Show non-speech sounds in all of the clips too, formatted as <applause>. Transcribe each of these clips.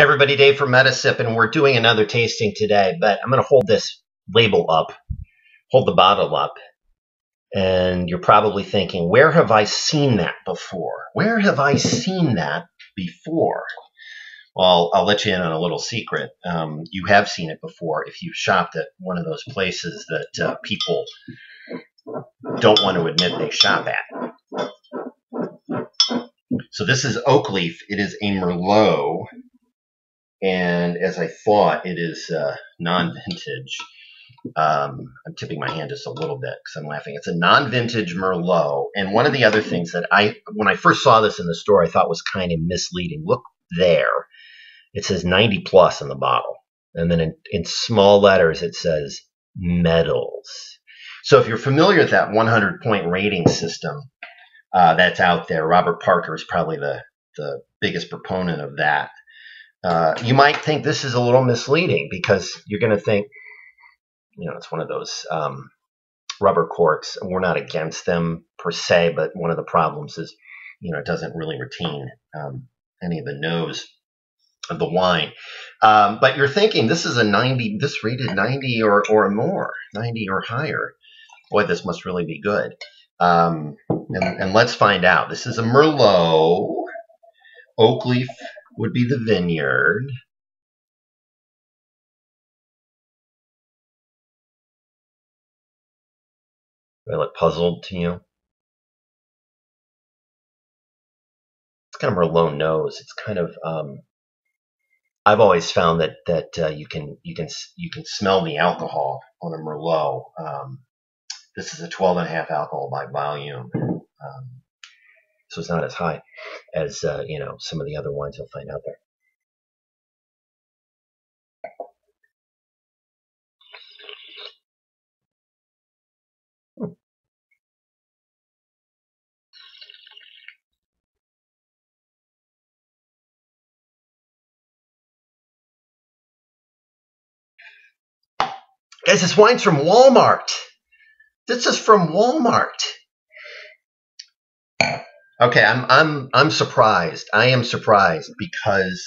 Hey everybody, Dave from Metasip, and we're doing another tasting today, but I'm going to hold this label up, hold the bottle up, and you're probably thinking, where have I seen that before? Where have I seen that before? Well, I'll let you in on a little secret. Um, you have seen it before if you've shopped at one of those places that uh, people don't want to admit they shop at. So this is oak leaf. It is a Merlot and as I thought, it is uh, non-vintage. Um, I'm tipping my hand just a little bit because I'm laughing. It's a non-vintage Merlot, and one of the other things that I, when I first saw this in the store, I thought was kind of misleading. Look there, it says 90 plus in the bottle, and then in, in small letters it says medals. So if you're familiar with that 100 point rating system uh, that's out there, Robert Parker is probably the the biggest proponent of that. Uh, you might think this is a little misleading because you're going to think, you know, it's one of those um, rubber corks. We're not against them per se, but one of the problems is, you know, it doesn't really retain um, any of the nose of the wine. Um, but you're thinking this is a 90, this rated 90 or, or more, 90 or higher. Boy, this must really be good. Um, and, and let's find out. This is a Merlot, oak leaf would be the vineyard. Do I look puzzled to you? It's kind of Merlot nose. It's kind of um, I've always found that that uh, you can you can you can smell the alcohol on a Merlot. Um, this is a 12 and a half alcohol by volume. Um, so it's not as high as uh, you know some of the other wines you'll find out there. Guys, this wine's from Walmart. This is from Walmart. Okay, I'm I'm I'm surprised. I am surprised because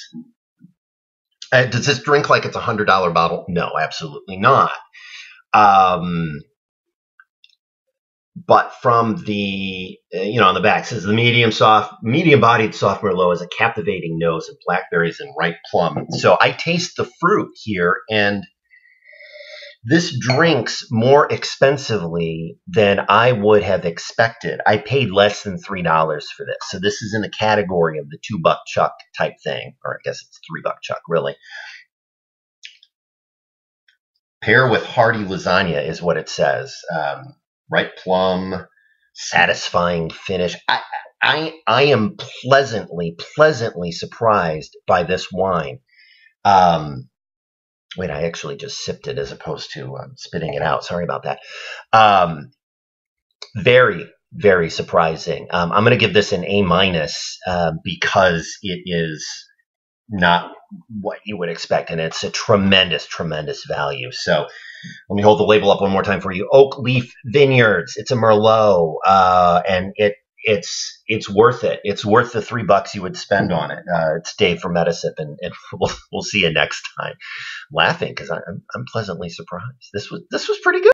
uh, does this drink like it's a hundred dollar bottle? No, absolutely not. Um, but from the uh, you know on the back says the medium soft medium bodied soft merlot has a captivating nose of blackberries and ripe plum. So I taste the fruit here and this drinks more expensively than I would have expected. I paid less than three dollars for this, so this is in the category of the two buck chuck type thing, or I guess it's three buck chuck really. Pair with hearty lasagna is what it says. Um, ripe plum, satisfying finish. I, I I am pleasantly pleasantly surprised by this wine. Um, Wait, I actually just sipped it as opposed to um, spitting it out. Sorry about that. Um, very, very surprising. Um, I'm going to give this an A minus uh, because it is not what you would expect, and it's a tremendous, tremendous value. So let me hold the label up one more time for you. Oak Leaf Vineyards. It's a Merlot, uh, and it it's it's worth it. It's worth the three bucks you would spend on it. Uh, it's Dave from Metasip, and, and <laughs> we'll, we'll see you next time. Laughing because I'm I'm pleasantly surprised. This was this was pretty good.